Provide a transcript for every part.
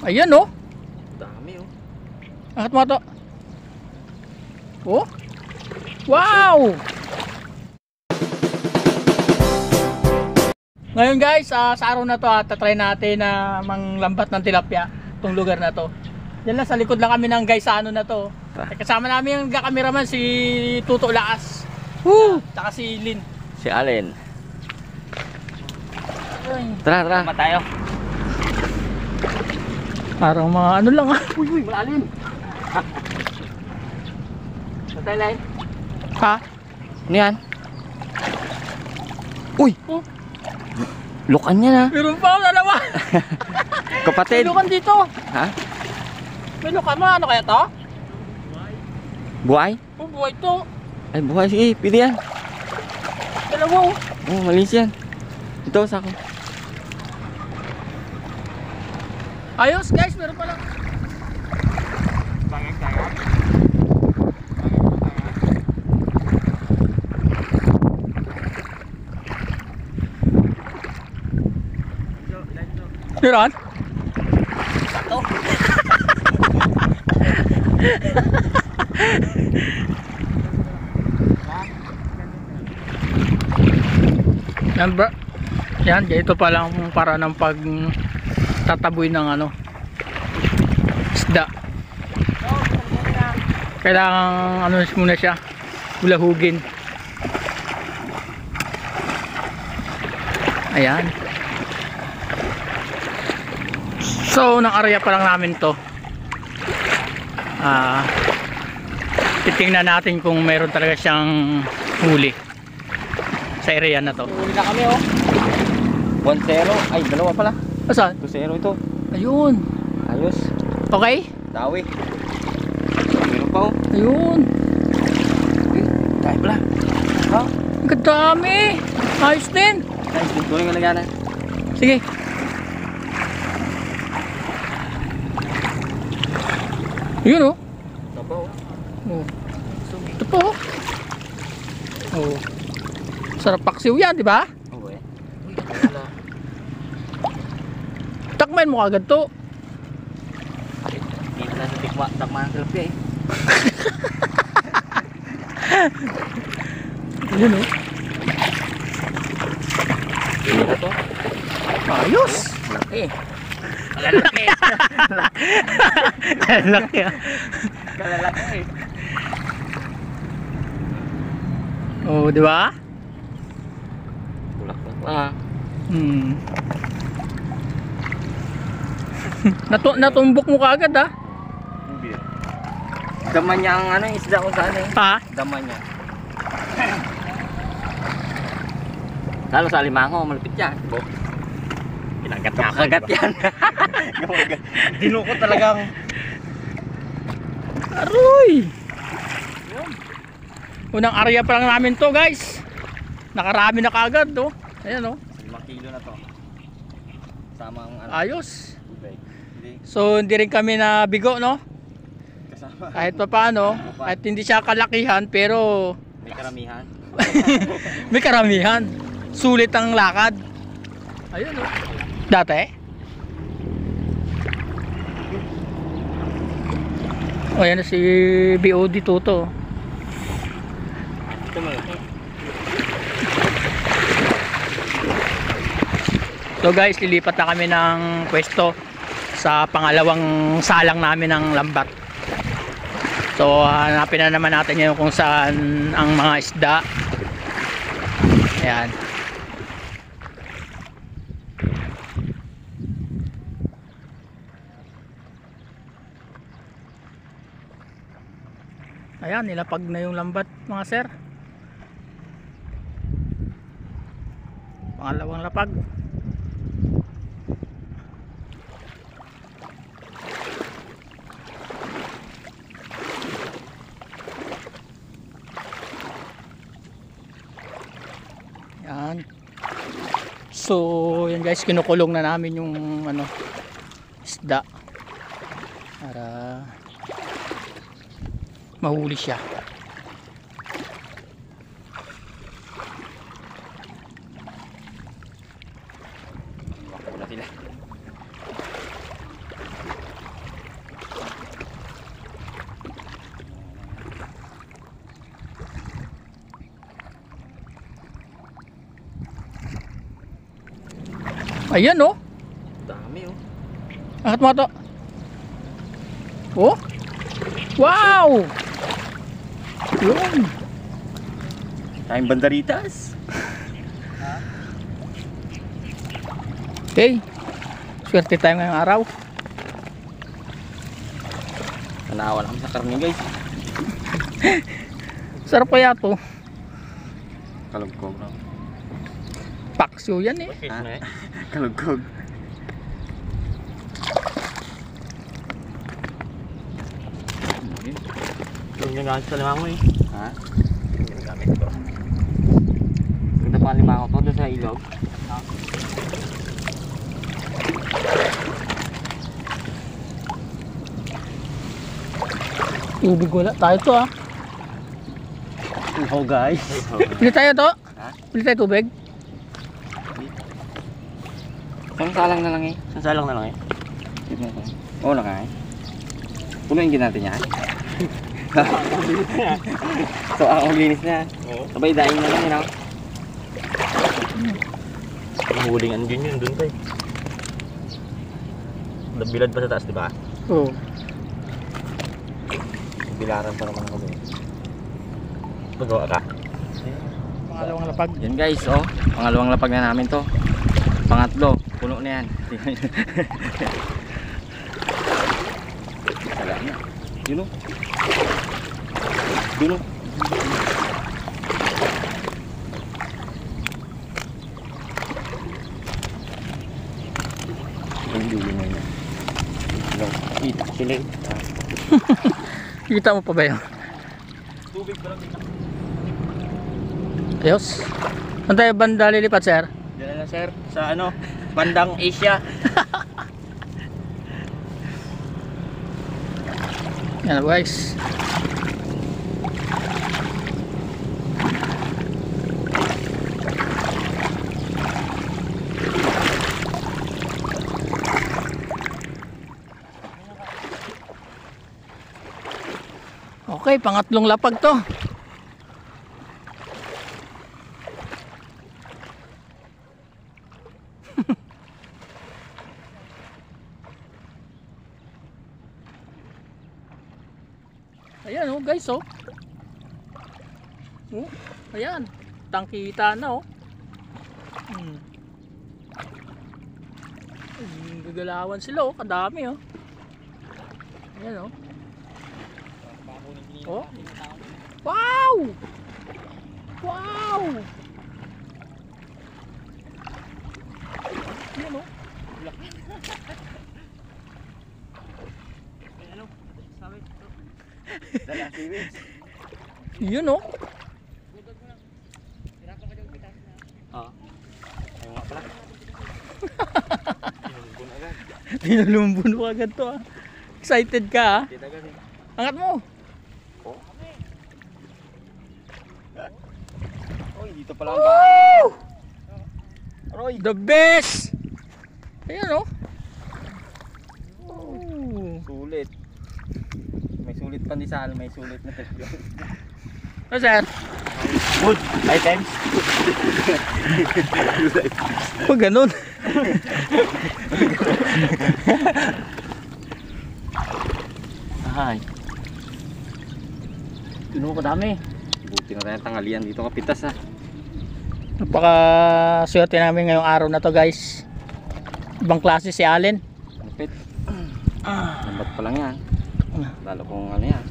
Ayan oh. Dami oh. Angat mo to. Oh. Wow! Ngayon guys, ah, sa araw na to, ah, tatry natin na manglambat ng tilapia itong lugar na to. Yan lang, sa likod lang kami ng guys sa ano na to. Ah. Eh, Kasama namin yung kameraman si Tuto Laas. Woo! Tsaka si Lin. Si Allen. Tara, tara. Tama tayo. Parang mga ano lang ah. Uy, uy, malalim. Patay line. Ha? Ano yan? Uy! Oh, Lukan yan ha. meron pa ako dalawa. May Kapatid. lukan dito. Ha? May lukan mo. Ano kaya to? Buhay? Oh, buhay to. Ay, buhay. Sige, pili yan. Dalawa oh. Oh, malis yan. Ito, sako. Ayos guys, meron pala. Meron? Yan bro. Yan, ito pa lang para ng pag tataboy ng ano isda. Kailangan ano muna siya bulahugin. Ayan. So, nang area pa lang namin to. Ah, titingnan natin kung meron talaga siyang huli sa area na to. Huli na kami oh. 1-0. Ay, dalawa pala. Asan? 2-0 ito. Ayun. Ayos. Okay? Dawi. Oh. Ayun. Eh, tayo pala. Ha? Ang kadami. Ayos din. Nice, din. Tuloy ka na gana. Sige. Yun oh. Ito pa oh. Oh. Po. oh. Oh. Sarap paksiw yan, di ba? Oh, eh. Takman mo agad to. Dito na sa tikwa. Takma ng tilapia eh. Yun oh. Na to. Ayos. Malaki. Kalalaki. Kalalaki. Kalalaki. Oh, di ba? Bulak na ah. Hmm. Natu natumbok mo kaagad ah. Daman niya ang ano, isda kung saan eh. Ha? Daman niya. Lalo sa limango, malapit yan. Bo. Kinagat na Kagat yan. Dinuko talagang. Aroy! Unang area pa lang namin to guys. Nakarami na kaagad to. Ayan oh. 5 kilo na to. Sama ang ano. Ayos. So hindi rin kami na bigo no. Kahit pa paano, kahit hindi siya kalakihan pero May karamihan. may karamihan. Sulit ang lakad. Ayun oh. Dati? O yan si BOD Toto. So guys, lilipat na kami ng pwesto sa pangalawang salang namin ng lambat. So hanapin na naman natin ngayon kung saan ang mga isda. Ayan. Ayan, nilapag na yung lambat mga sir. Pangalawang lapag. Yan. So, yan guys, kinukulong na namin yung ano isda para mahuli siya. Ayan oh. Dami oh. Angat mo to. Oh. Wow! Yun. Tayong bandaritas. Okay. Swerte tayo ngayong araw. Nanawa lang sa karne guys. Sarap kaya to. Kalugkog no. Paksyo yan eh. Ha? Kalugkog. Yung ginagamit sa limang mo eh. Ha? Yung ginagamit ko. Ganda pa lima ko to doon sa ilog. Tubig wala tayo to ah. Oh guys. Pili tayo to. Ha? Pili tayo tubig. Isang salang na lang eh. Sasalang na lang eh. Tignan ko. Oo lang eh. Punuin din natin yan. so ang linis na. Oo. Sabay daing na lang yun ah. Ang huling andun yun dun tayo. Nabilad pa sa taas, di ba? Oo. Bilaran pa naman ako dun. Magawa ka. Pangalawang lapag. Yan guys, oh. Pangalawang lapag na namin to. Pangatlo, puno na yan. Wala na. Yun oh. Yun yun. Kita sila. Kita mo pa ba yun? Tubig pa lang. Ayos. Saan tayo banda lilipat sir? Diyan na sir. Sa ano? Bandang Asia. Yan guys. Okay, pangatlong lapag to. Ayan oh guys oh. Oh, ayan. Tangkita na oh. Hmm. Gagalawan sila oh, kadami oh. Ayan oh. Oh. Wow! Wow! Ayan oh. Dala seaweed. Yun oh. Oo. Ayun nga pala. Inumbun agad. Tinalumbuno ko agad to ah. Excited ka ah. Angat mo. Oy, dito pala ang bahay. Roy, the best! Ayan oh. Oh. Sulit. May sulit pa ni Sal, may sulit na tatlo. Ano sir? Good items. Huwag ganun. Ay. Tuno ko dami. Buti na tayo tanghalian dito kapitas ha. Napaka swerte namin ngayong araw na to guys. Ibang klase si Allen. Lupit. Lambat pa lang yan. Lalo kung ano yan.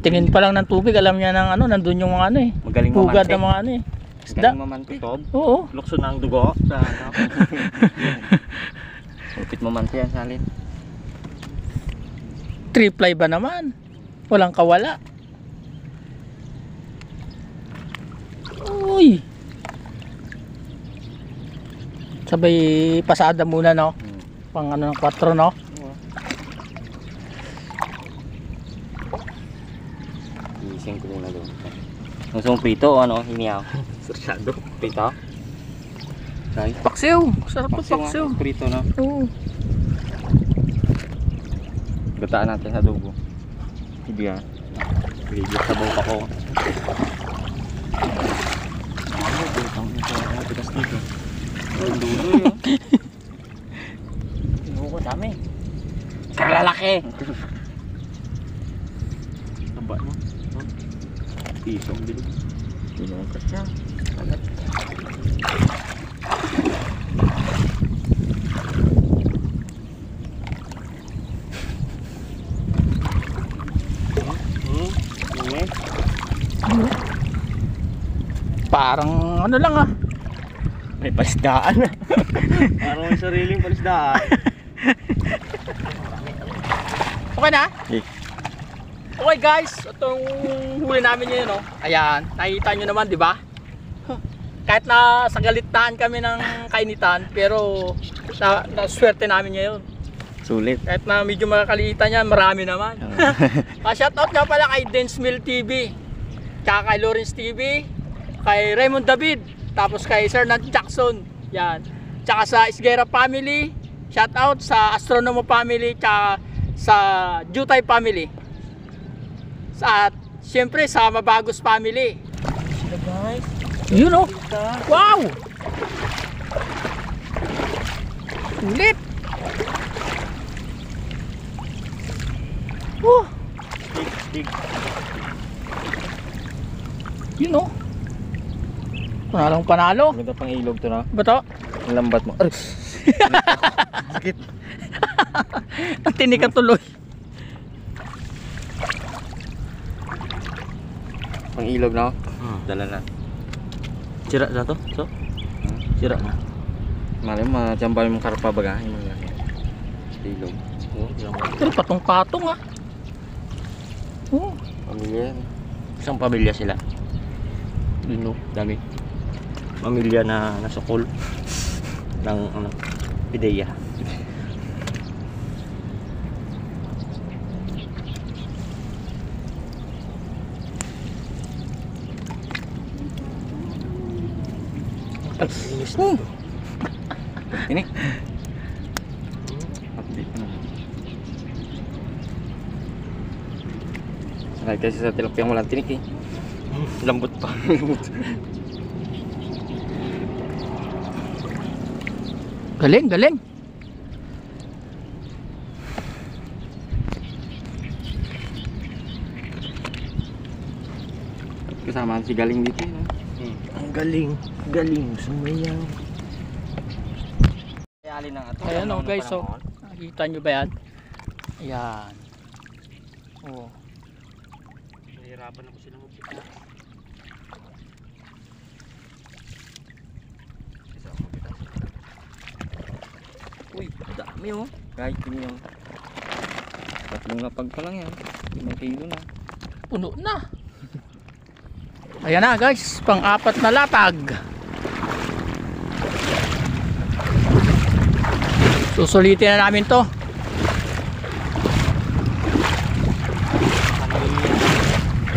Tingin pa lang ng tubig, alam niya ng ano, nandun yung mga ano eh. Magaling Pugad ng mga ano eh. Isda. Magaling mamante. Tob. Oo. Lukso na ang dugo sa ano. Lupit mamante yan salin. Three ply ba naman? Walang kawala. Uy. Sabay pasada muna no. Hmm. Pang ano ng 4 no. Gising ko muna doon. Gusto mong prito o ano? Hiniyaw. Sarsyado. Prito? Say. Paksiw. Sarap to Paksiw paksiw. nga. Prito no? Oo. Gataan natin sa dugo. Hindi ah. Video sa bawang ako. Ano, putang ito. Ano, tigas dito. Ang dulo yun. dami. Kalalaki. Taba no? Piso ang bilog. Tinungkas siya. Hmm? Ingay? Parang ano lang ah. May palisdaan. Parang may sariling palisdaan. Okay na? Eh. Okay guys, itong huli namin yun, no? Ayan, nakikita nyo naman, di ba? Kahit na sa galitaan kami ng kainitan, pero na, na swerte namin ngayon. Sulit. Kahit na medyo makakalitan yan, marami naman. Ah, shoutout nga pala kay Dance Mill TV, tsaka kay Lawrence TV, kay Raymond David, tapos kay Sir Nat Jackson, yan. Tsaka sa Isguera family, shoutout sa Astronomo family, tsaka sa Jutay family. At syempre sa Mabagos family. Sila guys. Yun oh! Wow! Ulit! Oh! Dig, dig. Yun oh! Panalong panalo. Maganda pang ilog to na. Ba to? Ang lambat mo. Aray! Sakit. Ang tinik tuloy. Pang ilog na. Hmm. Dala na. Sira na to? So? Sira na. Malay mo, matiyambal yung karpa baga. Yung mga Sa ilog. Pero patong-patong ah. Oh. Pamilya yan. Isang pamilya sila. Yun no, dami. Pamilya na nasukol ng ano, pideya. Na. Ini. Sakay kasi sa tilapia walang tinik eh. Galing, galing. Kasama si Galing dito eh. no? Ang galing, galing, sumayaw. Alin ng ato. Ayan oh guys oh. Nakikita nyo ba yan? Ayan. Oh. Nahihirapan ako silang magpita. Uy, dami oh. Kahit yun yung tatlong lapag pa lang yan. Limang kilo na. Puno na. Ayan na guys, pang-apat na latag. Susulitin na namin to.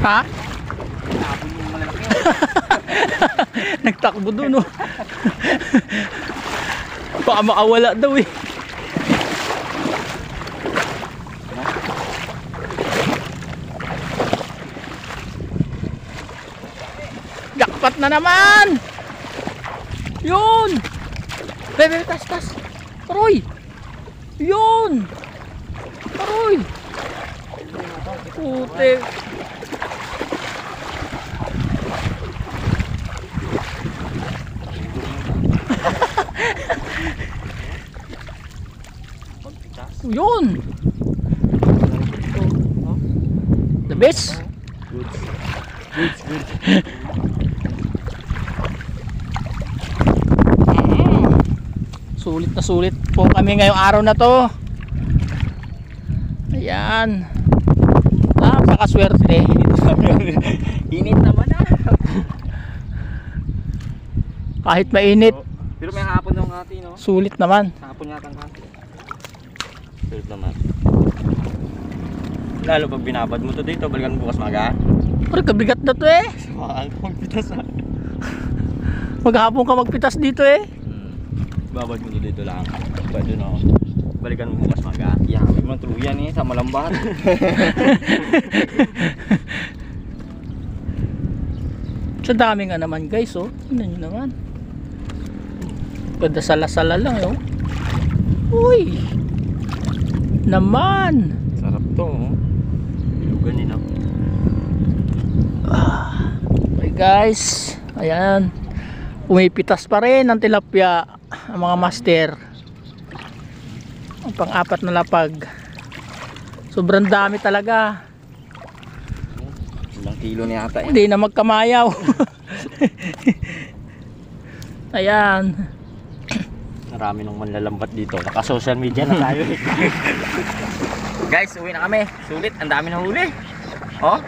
Ha? Nagtakbo dun oh. Baka makawala daw eh. Jackpot na naman! Yun! Bebe, tas, tas! Aroy! Yun! Aroy! Pute! Yun! The best! Goods. Goods, goods. Sulit na sulit po kami ngayong araw na to. Ayan. Napakaswerte. Init naman ah. Kahit mainit, Pero may hapon daw ng ati no? sulit naman. Hapon yata ang ati. Sulit naman. Lalo pag binabad mo to dito, balikan mo bukas maga. Pero kabigat na to eh. Sa Maghapon ka magpitas dito eh. Babad mo to dito lang. Pwede no. Balikan mo bukas maga. Yan, may mga tuluyan eh, sa malambahan. Sa dami nga naman guys oh. Tingnan nyo naman. Ganda sala-sala lang eh oh. Uy! naman. Sarap to. oh. Lugan din ako. Okay guys, ayan. Umipitas pa rin ang tilapia ang mga master. Ang pang-apat na lapag. Sobrang dami talaga. Ilang kilo na yata. Hindi na magkamayaw. ayan. Marami nang manlalambat dito. Naka social media na tayo eh. Guys, uwi na kami. Sulit, ang dami na huli. Oh.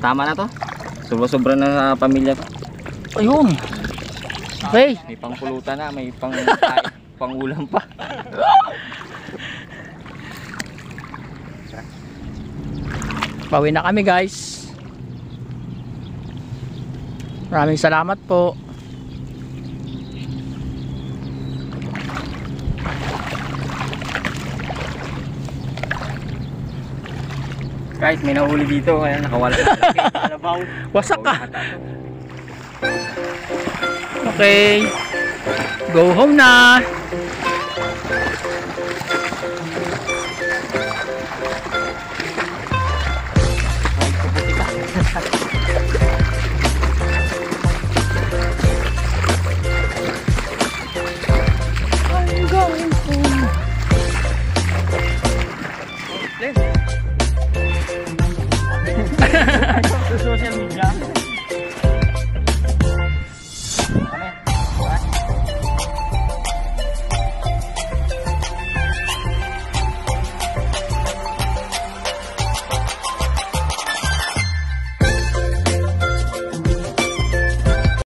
Tama na to. Sobra-sobra na sa pamilya ko. Ayun. Okay. May pangpulutan na, may pang pangulam pa. Bawi na kami guys. Maraming salamat po. Guys, may nahuli dito. Kaya nakawala na. Wasak ka. Okay. Go home na.